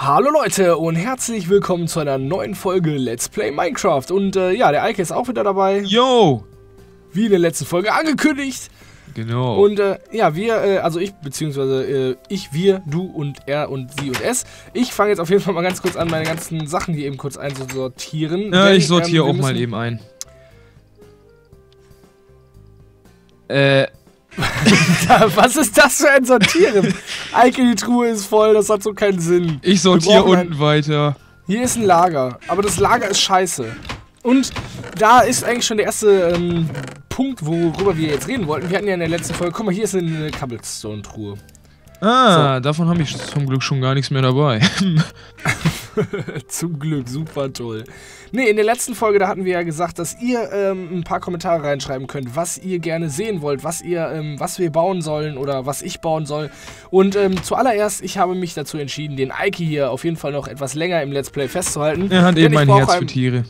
Hallo Leute und herzlich willkommen zu einer neuen Folge Let's Play Minecraft. Und äh, ja, der Eike ist auch wieder dabei. Yo! Wie in der letzten Folge angekündigt. Genau. Und äh, ja, wir, äh, also ich, beziehungsweise äh, ich, wir, du und er und sie und es. Ich fange jetzt auf jeden Fall mal ganz kurz an, meine ganzen Sachen hier eben kurz einzusortieren. ja, ich sortiere ähm, auch mal eben ein. Äh, Was ist das für ein Sortieren? Eike, die Truhe ist voll, das hat so keinen Sinn. ich sortiere unten weiter. Hier ist ein Lager, aber das Lager ist scheiße. Und da ist eigentlich schon der erste ähm, Punkt, worüber wir jetzt reden wollten. Wir hatten ja in der letzten Folge, guck mal, hier ist eine Cobblestone-Truhe. Ah, davon habe ich zum Glück schon gar nichts mehr dabei. Zum Glück, super toll. Nee, in der letzten Folge, da hatten wir ja gesagt, dass ihr ähm, ein paar Kommentare reinschreiben könnt, was ihr gerne sehen wollt, was ihr, ähm, was wir bauen sollen oder was ich bauen soll. Und ähm, zuallererst, ich habe mich dazu entschieden, den Eike hier auf jeden Fall noch etwas länger im Let's Play festzuhalten. er hat eben ich ein brauche Herz für Tiere.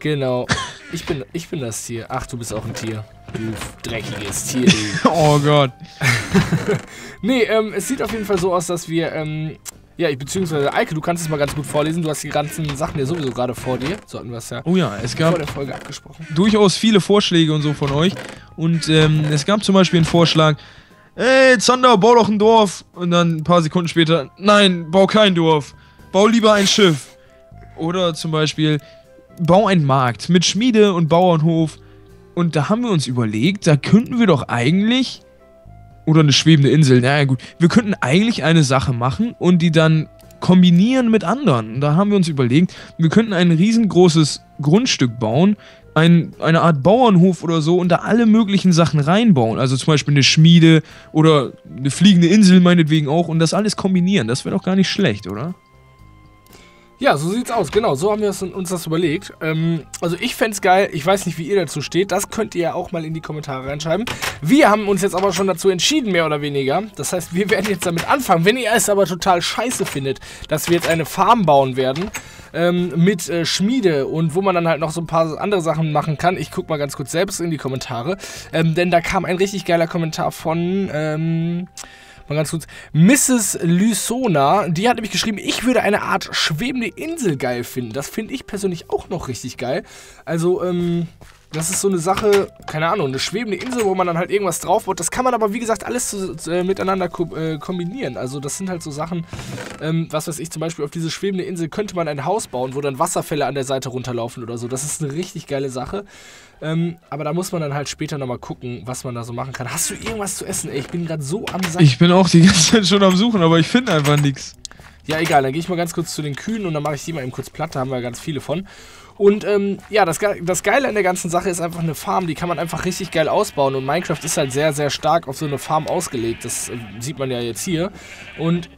Genau. Ich bin, ich bin das Tier. Ach, du bist auch ein Tier. Du dreckiges Tier, du. Oh Gott. Nee, ähm, es sieht auf jeden Fall so aus, dass wir, ähm, ja, ich, beziehungsweise Eike, du kannst es mal ganz gut vorlesen. Du hast die ganzen Sachen ja sowieso gerade vor dir. So hatten wir es ja Oh ja, es vor gab der Folge abgesprochen. durchaus viele Vorschläge und so von euch. Und ähm, es gab zum Beispiel einen Vorschlag, ey, Zander, bau doch ein Dorf. Und dann ein paar Sekunden später, nein, bau kein Dorf. Bau lieber ein Schiff. Oder zum Beispiel, bau einen Markt mit Schmiede und Bauernhof. Und da haben wir uns überlegt, da könnten wir doch eigentlich. Oder eine schwebende Insel, naja gut. Wir könnten eigentlich eine Sache machen und die dann kombinieren mit anderen. Und da haben wir uns überlegt, wir könnten ein riesengroßes Grundstück bauen, ein, eine Art Bauernhof oder so und da alle möglichen Sachen reinbauen. Also zum Beispiel eine Schmiede oder eine fliegende Insel meinetwegen auch und das alles kombinieren. Das wäre doch gar nicht schlecht, oder? Ja, so sieht's aus. Genau, so haben wir es- uns das überlegt. Ähm, also ich fänd's geil. Ich weiß nicht, wie ihr dazu steht. Das könnt ihr ja auch mal in die Kommentare reinschreiben. Wir haben uns jetzt aber schon dazu entschieden, mehr oder weniger. Das heißt, wir werden jetzt damit anfangen. Wenn ihr es aber total scheiße findet, dass wir jetzt eine Farm bauen werden ähm, mit äh, Schmiede und wo man dann halt noch so ein paar andere Sachen machen kann. Ich guck mal ganz kurz selbst in die Kommentare. Ähm, denn da kam ein richtig geiler Kommentar von... Mal ganz kurz. Mrs. Lysona, die hat nämlich geschrieben, ich würde eine Art schwebende Insel geil finden. Das finde ich persönlich auch noch richtig geil. Also, ähm, das ist so eine Sache, keine Ahnung, eine schwebende Insel, wo man dann halt irgendwas draufbaut. Das kann man aber, wie gesagt, alles zu, äh, miteinander ko äh, kombinieren. Also, das sind halt so Sachen, ähm, was weiß ich, zum Beispiel auf diese schwebende Insel könnte man ein Haus bauen, wo dann Wasserfälle an der Seite runterlaufen oder so. Das ist eine richtig geile Sache. Ähm, aber da muss man dann halt später nochmal gucken, was man da so machen kann. Hast du irgendwas zu essen? Ey, ich bin gerade so am Sack. Ich bin auch die ganze Zeit schon am Suchen, aber ich finde einfach nichts. Ja, egal, dann gehe ich mal ganz kurz zu den Kühen und dann mache ich die mal eben kurz platt, da haben wir ja ganz viele von. Und ähm, ja, das, Ge- das Geile an der ganzen Sache ist einfach eine Farm, die kann man einfach richtig geil ausbauen. Und Minecraft ist halt sehr, sehr stark auf so eine Farm ausgelegt. Das äh, sieht man ja jetzt hier. Und,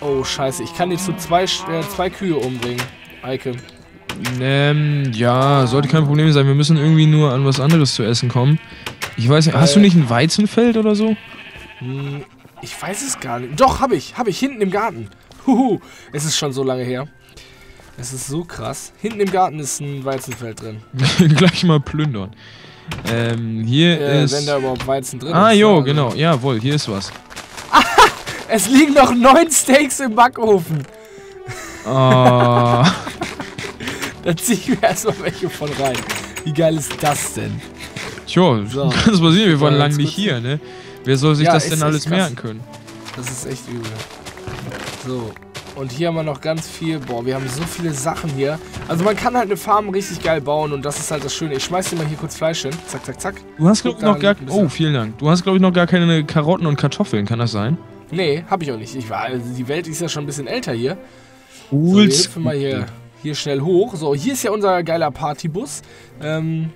oh scheiße, ich kann jetzt so zwei, äh, zwei Kühe umbringen, Eike. Ähm, ja, sollte kein Problem sein. Wir müssen irgendwie nur an was anderes zu essen kommen. Ich weiß nicht, hast du Äh. nicht ein Weizenfeld oder so? Hm, ich weiß es gar nicht. Doch, habe ich, habe ich, hinten im Garten. Huhu, es ist schon so lange her. Es ist so krass. Hinten im Garten ist ein Weizenfeld drin. Gleich mal plündern. Ähm, hier Äh, ist. wenn da überhaupt Weizen drin ah, ist. jo, Also- genau. Jawohl, hier ist was. Es liegen noch neun Steaks im Backofen. Ah, Da zieh ich mir erstmal welche von rein. Wie geil ist das denn? tja, So. es passieren. Wir waren Ja, lange nicht hier, ne? Wer soll sich Ja, das denn alles merken können? Das ist echt übel. So. Und hier haben wir noch ganz viel. Boah, wir haben so viele Sachen hier. Also man kann halt eine Farm richtig geil bauen und das ist halt das Schöne. Ich schmeiß dir mal hier kurz Fleisch hin. Zack, zack, zack. Du hast, glaube ich, noch gar. Oh, vielen Dank. Du hast, glaube ich, noch gar keine Karotten und Kartoffeln. Kann das sein? Nee, hab ich auch nicht. Ich war, also die Welt ist ja schon ein bisschen älter hier. So, wir hüpfen mal hier, hier schnell hoch. So, hier ist ja unser geiler Partybus. Ähm,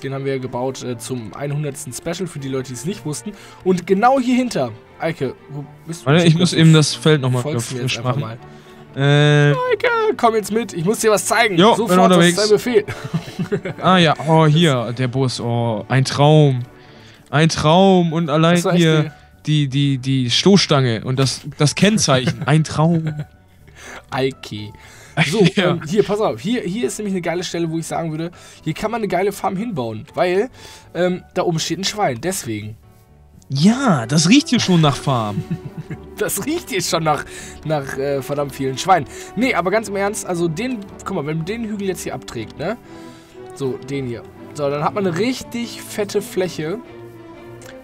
den haben wir gebaut äh, zum 100. Special für die Leute, die es nicht wussten. Und genau hier hinter, Eike, wo bist du? Warte, ich muss eben das Feld nochmal frisch machen. mal. Äh, Eike, komm jetzt mit. Ich muss dir was zeigen. Jo, bin Sofort, das unterwegs. ist dein Befehl. ah ja, oh, hier, der Bus. Oh, ein Traum. Ein Traum. Und allein Das hier die, die, die Stoßstange und das, das Kennzeichen. Ein Traum. Eike. So, Ja. ähm, hier, pass auf. Hier, hier ist nämlich eine geile Stelle, wo ich sagen würde, hier kann man eine geile Farm hinbauen. Weil ähm, da oben steht ein Schwein. Deswegen. Ja, das riecht hier schon nach Farm. Das riecht hier schon nach, nach äh, verdammt vielen Schweinen. Nee, aber ganz im Ernst, also den, guck mal, wenn man den Hügel jetzt hier abträgt, ne? So, den hier. So, dann hat man eine richtig fette Fläche,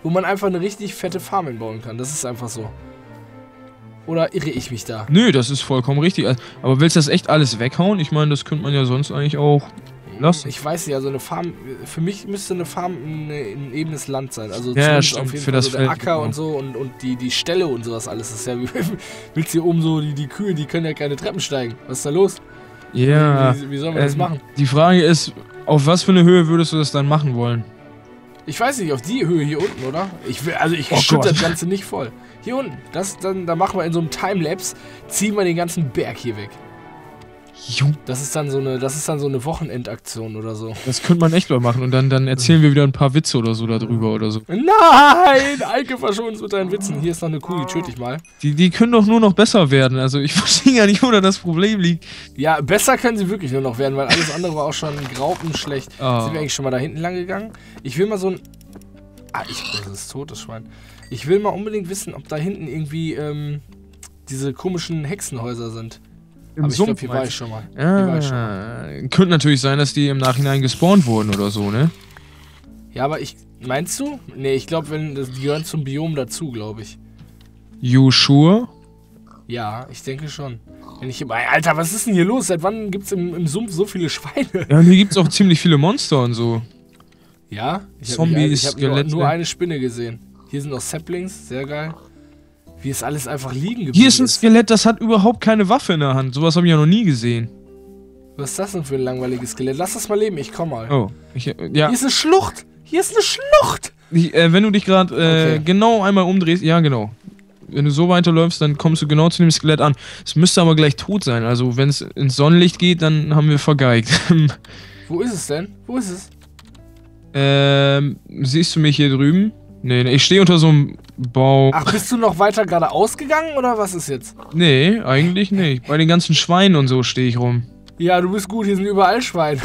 wo man einfach eine richtig fette Farm hinbauen kann. Das ist einfach so. Oder irre ich mich da? Nö, das ist vollkommen richtig. Aber willst du das echt alles weghauen? Ich meine, das könnte man ja sonst eigentlich auch lassen. Ich weiß nicht, also eine Farm, für mich müsste eine Farm ein, ein ebenes Land sein. Also Ja, stimmt, für Fall das so der Feld, Acker genau. und so und, und die, die Ställe und sowas alles. Das ist ja wie, willst du hier oben so, die, die Kühe, die können ja keine Treppen steigen. Was ist da los? Ja. Wie, wie sollen wir das ähm, machen? Die Frage ist, auf was für eine Höhe würdest du das dann machen wollen? Ich weiß nicht, auf die Höhe hier unten, oder? Ich will, also ich Oh schütte das Ganze nicht voll. Hier unten, das, dann, da machen wir in so einem Timelapse, ziehen wir den ganzen Berg hier weg. Das ist dann so eine, das ist dann so eine Wochenendaktion oder so. das könnte man echt mal machen und dann, dann erzählen wir wieder ein paar Witze oder so darüber oder so. Nein! Eike verschont uns mit deinen Witzen. Hier ist noch eine Kuh, die töte ich mal. Die, die können doch nur noch besser werden. Also ich verstehe ja nicht, wo da das Problem liegt. Ja, besser können sie wirklich nur noch werden, weil alles andere war auch schon graupenschlecht. Ah. Sind wir eigentlich schon mal da hinten lang gegangen? Ich will mal so ein. Ah, ich. Das ist tot, das Schwein. Ich will mal unbedingt wissen, ob da hinten irgendwie ähm, diese komischen Hexenhäuser sind. Im Aber ich glaube, Sumpf hier war ich schon mal. Hier war ich schon mal. Ah, könnte natürlich sein, dass die im Nachhinein gespawnt wurden oder so, ne? Ja, aber ich. Meinst du? Nee, ich glaube, wenn das- die gehören zum Biom dazu, glaube ich. You sure? Ja, ich denke schon. Wenn ich. Alter, was ist denn hier los? Seit wann gibt es im, im Sumpf so viele Schweine? Ja, und hier gibt's auch ziemlich viele Monster und so. Ja? Ich habe ich hab nur, nur eine Spinne gesehen. Hier sind noch Saplings, sehr geil. Wie ist alles einfach liegen geblieben Hier ist ein Skelett, das hat überhaupt keine Waffe in der Hand. Sowas habe ich ja noch nie gesehen. Was ist das denn für ein langweiliges Skelett? Lass das mal leben, ich komm mal. Oh, ich, äh, ja. Hier ist eine Schlucht! Hier ist eine Schlucht! Ich, äh, wenn du dich gerade äh, Okay. genau einmal umdrehst, ja genau. Wenn du so weiterläufst, dann kommst du genau zu dem Skelett an. Es müsste aber gleich tot sein. Also wenn es ins Sonnenlicht geht, dann haben wir vergeigt. Wo ist es denn? Wo ist es? ähm, siehst du mich hier drüben? Nee, nee ich stehe unter so einem Bau. Ach, bist du noch weiter geradeaus gegangen oder was ist jetzt? Nee, eigentlich nicht. Bei den ganzen Schweinen und so stehe ich rum. Ja, du bist gut, hier sind überall Schweine.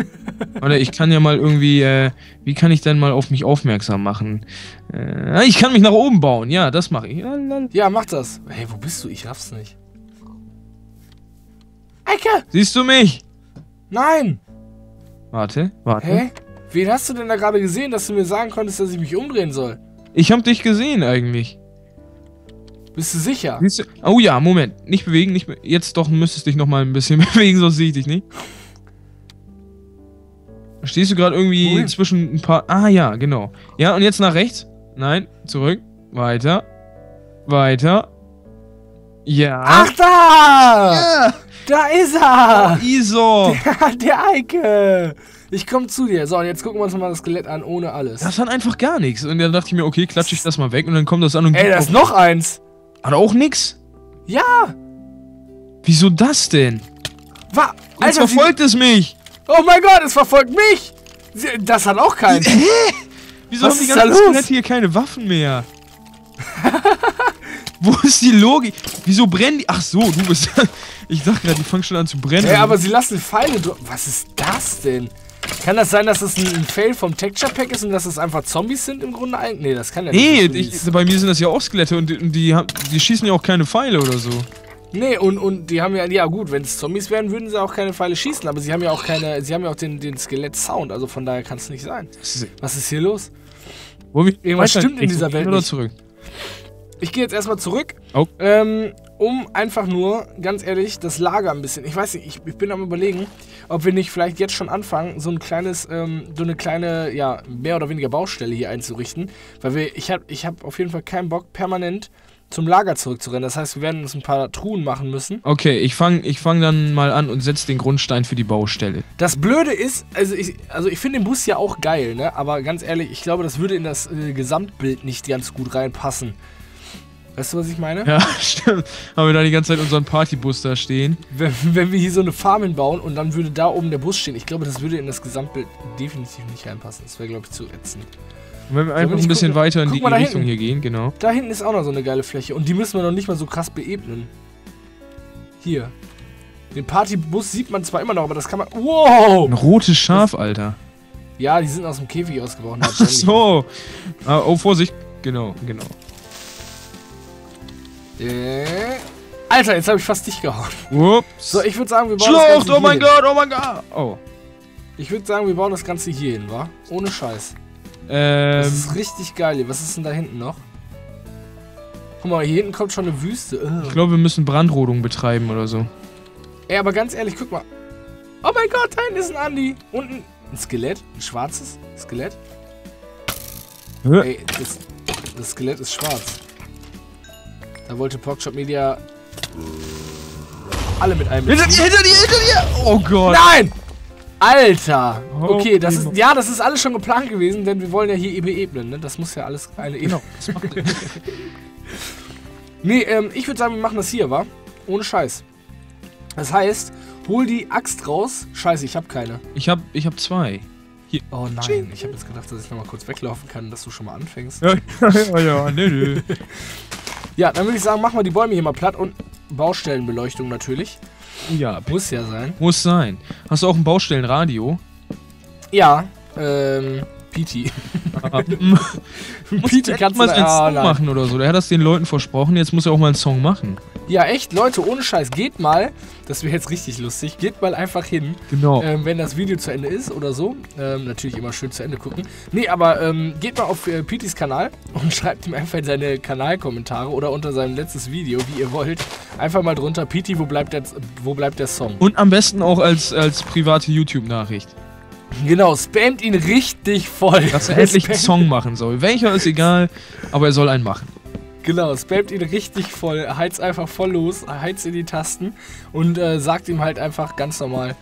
Oder ich kann ja mal irgendwie, äh, wie kann ich denn mal auf mich aufmerksam machen? Äh, ich kann mich nach oben bauen. Ja, das mache ich. Ja, mach das. Hey, wo bist du? Ich raff's nicht. Eike! Siehst du mich? Nein! Warte, warte. Hä? Wen hast du denn da gerade gesehen, dass du mir sagen konntest, dass ich mich umdrehen soll? Ich hab dich gesehen eigentlich. Bist du sicher? Siehst du? Oh ja, Moment. Nicht bewegen, nicht be Jetzt doch müsstest dich noch mal ein bisschen bewegen, sonst sehe ich dich nicht. Stehst du gerade irgendwie Wohin? zwischen ein paar. Ah ja, genau. Ja, und jetzt nach rechts. Nein, zurück. Weiter. Weiter. Ja. Ach da! Ja. Da ist er! ISO. Der Eike! Ich komm zu dir. So, und jetzt gucken wir uns mal das Skelett an, ohne alles. Das hat einfach gar nichts. Und dann dachte ich mir, okay, klatsche ich das mal weg und dann kommt das an und Ey, da ist noch eins! Hat auch nix? Ja! Wieso das denn? Wa Jetzt Alter, verfolgt es mich. Oh mein Gott, es verfolgt mich! Das hat auch keinen. Wieso Was haben die ganzen? Skelette hier keine Waffen mehr? Wo ist die Logik? Wieso brennen die? Ach so, du bist. ich dachte gerade, die fangen schon an zu brennen. Ey, aber sie lassen Pfeile durch. Was ist das denn? Kann das sein, dass das ein, Fail vom Texture Pack ist und dass es einfach Zombies sind im Grunde eigentlich? Nee, das kann ja nee, nicht. ich, bei mir sind das ja auch Skelette und die, und die, die schießen ja auch keine Pfeile oder so. Nee, und, und die haben ja, ja gut, wenn es Zombies wären, würden sie auch keine Pfeile schießen, aber sie haben ja auch keine, sie haben ja auch den, den Skelett-Sound, also von daher kann es nicht sein. Was ist hier los? Irgendwas stimmt in dieser Welt nicht. zurück? Ich gehe jetzt erstmal zurück, Oh. ähm, um einfach nur, ganz ehrlich, das Lager ein bisschen. Ich weiß nicht, ich, ich bin am überlegen, ob wir nicht vielleicht jetzt schon anfangen, so ein kleines, ähm, so eine kleine, ja, mehr oder weniger Baustelle hier einzurichten. Weil wir, ich habe ich hab auf jeden Fall keinen Bock, permanent zum Lager zurückzurennen. Das heißt, wir werden uns ein paar Truhen machen müssen. Okay, ich fange ich fang dann mal an und setze den Grundstein für die Baustelle. Das Blöde ist, also ich, also ich finde den Bus ja auch geil, ne? Aber ganz ehrlich, ich glaube, das würde in das äh, Gesamtbild nicht ganz gut reinpassen. Weißt du, was ich meine? Ja, stimmt. Haben wir da die ganze Zeit unseren Partybus da stehen. Wenn, wenn wir hier so eine Farm hinbauen und dann würde da oben der Bus stehen, ich glaube, das würde in das Gesamtbild definitiv nicht reinpassen. Das wäre, glaube ich, zu ätzend. Und wenn wir einfach ein bisschen gucken? weiter in Guck die Richtung hier gehen, genau. Da hinten ist auch noch so eine geile Fläche und die müssen wir noch nicht mal so krass beebnen. Hier. Den Partybus sieht man zwar immer noch, aber das kann man. Wow! Ein rotes Schaf, Alter. Ja, die sind aus dem Käfig ausgebrochen. Ach so. Ah, oh, Vorsicht. genau, genau. Äh, Alter, jetzt habe ich fast dich gehauen. Ups. So, ich würde sagen, wir bauen das Schlucht, Ganze oh mein hier hin. Gott, oh mein Gott. Oh. Ich würde sagen, wir bauen das Ganze hier hin, wa? Ohne Scheiß. Das Ähm, ist richtig geil hier. Was ist denn da hinten noch? Guck mal, hier hinten kommt schon eine Wüste. ich Ugh. glaube, wir müssen Brandrodung betreiben oder so. Ey, aber ganz ehrlich, guck mal. Oh mein Gott, da hinten ist ein Andi. Unten ein Skelett. Ein schwarzes Skelett. Hä? Ey, das, das Skelett ist schwarz. Da wollte Porkshop Media alle mit einem. Hinter dir, hinter dir, hinter dir! Oh Gott. Nein! Alter! Oh, Okay, das ist, ja, das ist alles schon geplant gewesen, denn wir wollen ja hier eben ebnen, ne? Das muss ja alles eine Ebene. Nee, ähm, ich würde sagen, wir machen das hier, wa? Ohne Scheiß. Das heißt, hol die Axt raus. Scheiße, ich habe keine. Ich hab, ich hab zwei. Oh nein, ich habe jetzt gedacht, dass ich nochmal kurz weglaufen kann, dass du schon mal anfängst. Ja, ja, ja, nö, nö. Ja, dann würde ich sagen, machen wir die Bäume hier mal platt und Baustellenbeleuchtung natürlich. Ja, Muss ja sein. muss sein. Hast du auch ein Baustellenradio? Ja, ähm, Piti. Piti kannst mal einen ah, Song nein. machen oder so. Der hat das den Leuten versprochen, jetzt muss er auch mal einen Song machen. Ja, echt, Leute, ohne Scheiß, geht mal, das wäre jetzt richtig lustig, geht mal einfach hin, Genau. ähm, wenn das Video zu Ende ist oder so. Ähm, natürlich immer schön zu Ende gucken. Nee, aber ähm, geht mal auf äh, Pitis Kanal und schreibt ihm einfach in seine Kanalkommentare oder unter seinem letztes Video, wie ihr wollt, einfach mal drunter, Piti, wo bleibt der, wo bleibt der Song? Und am besten auch als, als private YouTube-Nachricht. Genau, spammt ihn richtig voll. Dass er endlich einen Song machen soll. Welcher ist egal, aber er soll einen machen. Genau, spammt ihn richtig voll, heizt einfach voll los, heizt in die Tasten und äh, sagt ihm halt einfach ganz normal,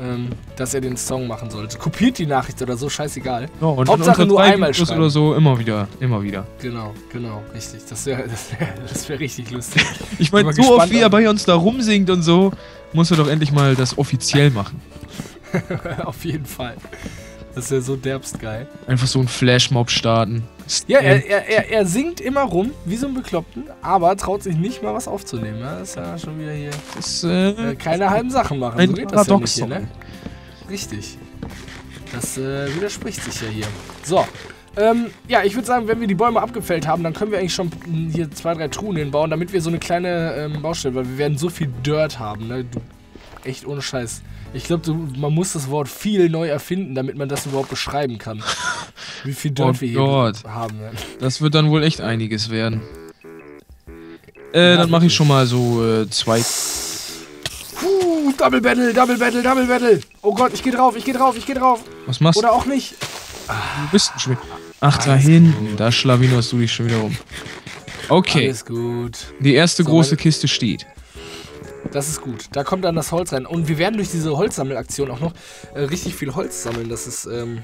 ähm, dass er den Song machen sollte. Kopiert die Nachricht oder so, scheißegal. Ja, und Hauptsache nur einmal Videos schreiben. oder so immer wieder, immer wieder. Genau, genau, richtig. Das wäre das wär, das wär richtig lustig. Ich meine, so oft wie er bei uns da rumsingt und so, muss er doch endlich mal das offiziell machen. Auf jeden Fall. Das wäre so derbst geil. Einfach so einen Flashmob starten. Ja, er, er, er, er singt immer rum, wie so ein Bekloppten, aber traut sich nicht mal was aufzunehmen. Ja? Das ist ja schon wieder hier. Das, äh, Äh, keine halben Sachen machen. ein so geht das ja nicht hier, ne? Richtig. Das äh, widerspricht sich ja hier. So. Ähm, ja, ich würde sagen, wenn wir die Bäume abgefällt haben, dann können wir eigentlich schon mh, hier zwei, drei Truhen hinbauen, damit wir so eine kleine ähm, Baustelle, weil wir werden so viel Dirt haben, ne? Du, echt ohne Scheiß. Ich glaube, man muss das Wort viel neu erfinden, damit man das überhaupt beschreiben kann. Wie viel Dirt Oh wir hier Gott. haben. Ne? das wird dann wohl echt einiges werden. Äh, dann mache ich schon mal so äh, zwei. Puh, Double Battle, Double Battle, Double Battle. Oh Gott, ich gehe drauf, ich gehe drauf, ich gehe drauf. Was machst Oder auch nicht. du? Du bist ein Schwede. Ach, da hinten. Da schlawinerst du dich schon wieder rum. Okay, Alles gut. die erste So, große Kiste steht. Das ist gut. Da kommt dann das Holz rein. Und wir werden durch diese Holzsammelaktion auch noch äh, richtig viel Holz sammeln. Das ist ähm,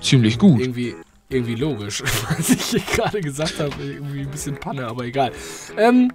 Ziemlich gut. irgendwie, irgendwie logisch. Was ich hier gerade gesagt habe, irgendwie ein bisschen Panne, aber egal. Ähm,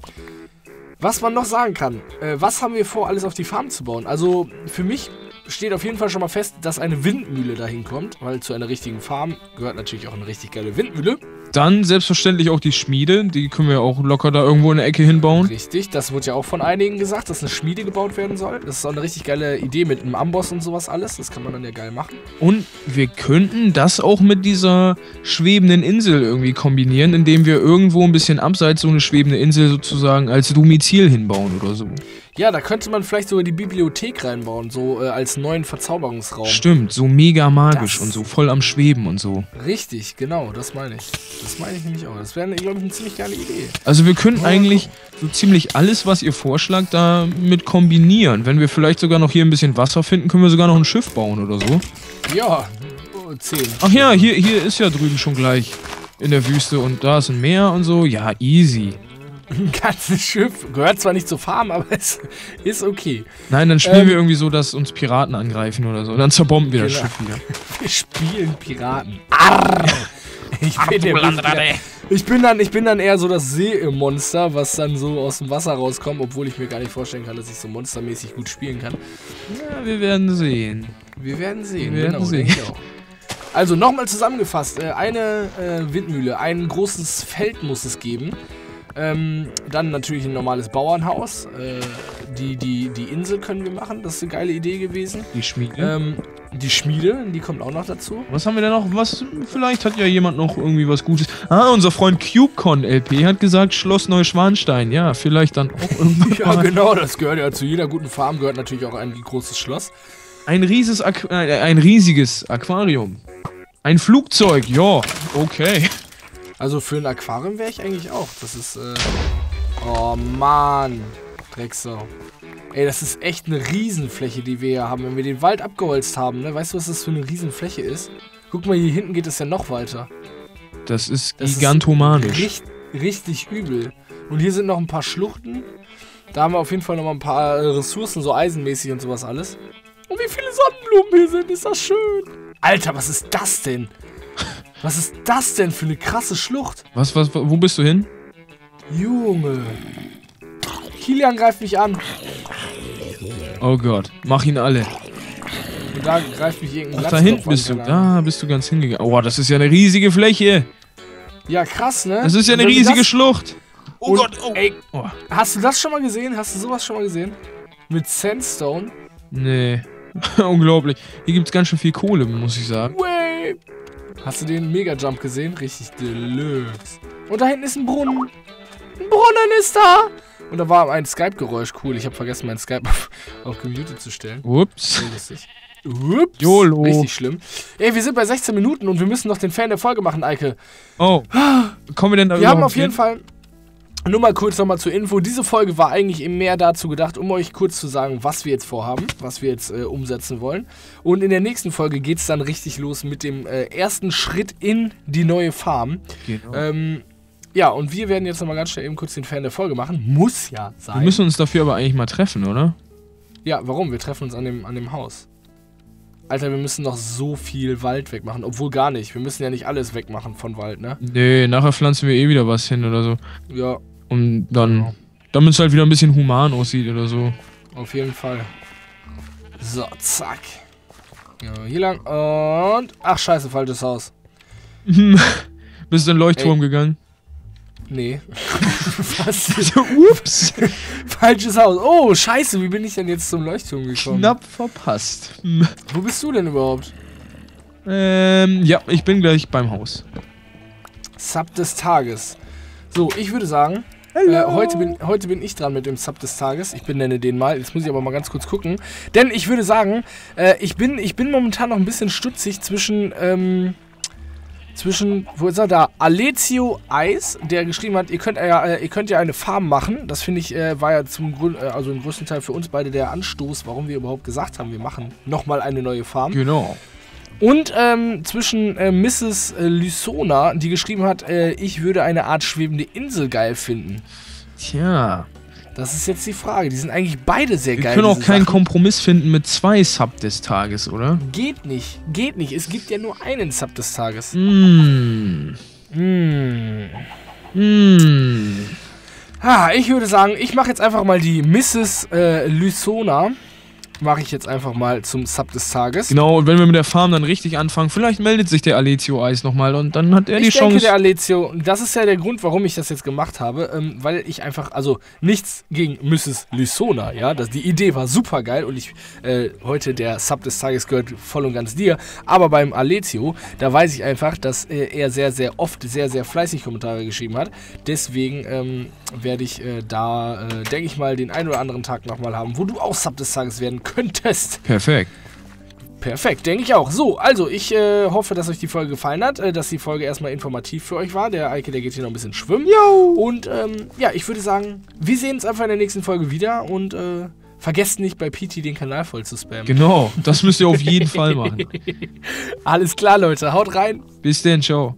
was man noch sagen kann. Äh, was haben wir vor, alles auf die Farm zu bauen? Also für mich steht auf jeden Fall schon mal fest, dass eine Windmühle dahin kommt. Weil zu einer richtigen Farm gehört natürlich auch eine richtig geile Windmühle. Dann selbstverständlich auch die Schmiede. Die können wir auch locker da irgendwo in der Ecke hinbauen. Richtig, das wurde ja auch von einigen gesagt, dass eine Schmiede gebaut werden soll. Das ist auch eine richtig geile Idee mit einem Amboss und sowas alles. Das kann man dann ja geil machen. Und wir könnten das auch mit dieser schwebenden Insel irgendwie kombinieren, indem wir irgendwo ein bisschen abseits so eine schwebende Insel sozusagen als Domizil hinbauen oder so. Ja, da könnte man vielleicht sogar die Bibliothek reinbauen, so äh, als neuen Verzauberungsraum. Stimmt, so mega magisch Das- und so voll am Schweben und so. Richtig, genau, das meine ich. Das meine ich nämlich auch. Das wäre, glaube ich, eine ziemlich geile Idee. Also wir könnten Ja. eigentlich so ziemlich alles, was ihr vorschlagt, damit kombinieren. Wenn wir vielleicht sogar noch hier ein bisschen Wasser finden, können wir sogar noch ein Schiff bauen oder so. Ja, oh, 10. Ach ja, hier, hier ist ja drüben schon gleich in der Wüste und da ist ein Meer und so. Ja, easy. Ein ganzes Schiff. Gehört zwar nicht zur Farm, aber es ist okay. Nein, dann spielen Ähm. wir irgendwie so, dass uns Piraten angreifen oder so. Dann zerbomben wir das Genau. Schiff wieder. Wir spielen Piraten. Arr! Ich bin, der ich, bin dann, ich bin dann eher so das Seemonster, was dann so aus dem Wasser rauskommt, obwohl ich mir gar nicht vorstellen kann, dass ich so monstermäßig gut spielen kann. Ja, wir werden sehen. Wir werden sehen. Wir werden genau, sehen. denke ich auch. Also nochmal zusammengefasst, äh, eine äh, Windmühle, ein großes Feld muss es geben. Ähm, dann natürlich ein normales Bauernhaus. Äh, die, die, die Insel können wir machen, das ist eine geile Idee gewesen. Die Schmiede. Ähm, Die Schmiede, die kommt auch noch dazu. Was haben wir denn noch? Was, vielleicht hat ja jemand noch irgendwie was Gutes. Ah, unser Freund CubeCon LP hat gesagt, Schloss Neuschwanstein. Ja, vielleicht dann auch irgendwann. Ja, genau, das gehört ja zu jeder guten Farm, gehört natürlich auch ein großes Schloss. Ein, rieses Aqu äh, ein riesiges Aquarium. Ein Flugzeug, ja, okay. Also für ein Aquarium wäre ich eigentlich auch. Das ist, äh. Oh Mann. Drecksau. Ey, das ist echt eine Riesenfläche, die wir hier haben. Wenn wir den Wald abgeholzt haben, ne? Weißt du, was das für eine Riesenfläche ist? Guck mal, hier hinten geht es ja noch weiter. Das ist Das ist gigantomanisch. Richt, richtig übel. Und hier sind noch ein paar Schluchten. Da haben wir auf jeden Fall noch mal ein paar äh, Ressourcen, so eisenmäßig und sowas alles. Und wie viele Sonnenblumen hier sind, ist das schön. Alter, was ist das denn? Was ist das denn für eine krasse Schlucht? was, was, wo bist du hin? Junge. Kilian greift mich an. Oh Gott, mach ihn alle. Und da greift mich irgendein Ach, da hinten bist du. Da bist du ganz hingegangen. Oh, das ist ja eine riesige Fläche. Ja, krass, ne? Das ist ja eine riesige Schlucht. Oh Und, Gott, oh. Ey, oh. hast du das schon mal gesehen? Hast du sowas schon mal gesehen? Mit Sandstone? Nee. Unglaublich. Hier gibt's ganz schön viel Kohle, muss ich sagen. Way. Hast du den Mega-Jump gesehen? Richtig deluxe. Und da hinten ist ein Brunnen. Ein Brunnen ist da. Und da war ein Skype-Geräusch. Cool, ich habe vergessen, mein Skype auf, auf gemutet zu stellen. Ups. Ups. YOLO. Richtig schlimm. Ey, wir sind bei 16 Minuten und wir müssen noch den Fan der Folge machen, Eike. Oh. Kommen wir denn da Wir haben auf jeden hin? Fall. Nur mal kurz nochmal zur Info. Diese Folge war eigentlich eben mehr dazu gedacht, um euch kurz zu sagen, was wir jetzt vorhaben, was wir jetzt äh, umsetzen wollen. Und in der nächsten Folge geht es dann richtig los mit dem äh, ersten Schritt in die neue Farm. Genau. Ähm, ja, und wir werden jetzt nochmal ganz schnell eben kurz den Fan der Folge machen. Muss ja sein. Wir müssen uns dafür aber eigentlich mal treffen, oder? ja, warum? Wir treffen uns an dem, an dem Haus. Alter, wir müssen noch so viel Wald wegmachen. Obwohl gar nicht. Wir müssen ja nicht alles wegmachen von Wald, ne? Nee, nachher pflanzen wir eh wieder was hin oder so. Ja, Und dann, Genau. damit es halt wieder ein bisschen human aussieht oder so. Auf jeden Fall. So, zack. Ja, hier lang und... Ach, scheiße, falsches Haus. Bist du in den Leuchtturm gegangen? Nee. Was? Ups. falsches Haus. Oh, scheiße, wie bin ich denn jetzt zum Leuchtturm gekommen? Knapp verpasst. Wo bist du denn überhaupt? Ähm, ja, ich bin gleich beim Haus. Sub des Tages. So, ich würde sagen, äh, heute, bin, heute bin ich dran mit dem Sub des Tages. Ich benenne den mal. Jetzt muss ich aber mal ganz kurz gucken. Denn ich würde sagen, äh, ich, bin, ich bin momentan noch ein bisschen stutzig zwischen, ähm, zwischen, wo ist er da? Alezio Eis, der geschrieben hat, ihr könnt ja, äh, ihr könnt ja eine Farm machen. Das finde ich, äh, war ja zum Grund, äh, also im größten Teil für uns beide der Anstoß, warum wir überhaupt gesagt haben, wir machen nochmal eine neue Farm. Genau. Und ähm, zwischen äh, Mrs. Äh, Lysona, die geschrieben hat, äh, ich würde eine Art schwebende Insel geil finden. Tja. Das ist jetzt die Frage. Die sind eigentlich beide sehr Wir geil. können auch keinen Sachen. Kompromiss finden mit zwei Sub des Tages, oder? Geht nicht. Geht nicht. Es gibt ja nur einen Sub des Tages. Mmh. Hm. Mmh. Ha, ich würde sagen, ich mache jetzt einfach mal die Mrs. Äh, Lysona. Mache ich jetzt einfach mal zum Sub des Tages. Genau, und wenn wir mit der Farm dann richtig anfangen, vielleicht meldet sich der Alezio Eis nochmal und dann hat er die ich denke, Chance. der Alezio, das ist ja der Grund, warum ich das jetzt gemacht habe, ähm, weil ich einfach, also nichts gegen Mrs. Lysona, ja, das, die Idee war super geil und ich, äh, heute der Sub des Tages gehört voll und ganz dir, aber beim Alezio, da weiß ich einfach, dass äh, er sehr, sehr oft sehr, sehr fleißig Kommentare geschrieben hat, deswegen ähm, werde ich äh, da, äh, denke ich mal, den einen oder anderen Tag nochmal haben, wo du auch Sub des Tages werden könntest. Perfekt. Perfekt, denke ich auch. So, also ich äh, hoffe, dass euch die Folge gefallen hat, äh, dass die Folge erstmal informativ für euch war. Der Eike, der geht hier noch ein bisschen schwimmen. Yo. Und ähm, ja, ich würde sagen, wir sehen uns einfach in der nächsten Folge wieder und äh, vergesst nicht bei PT den Kanal voll zu spammen. Genau, das müsst ihr auf jeden Fall machen. Alles klar, Leute, haut rein. Bis denn, ciao.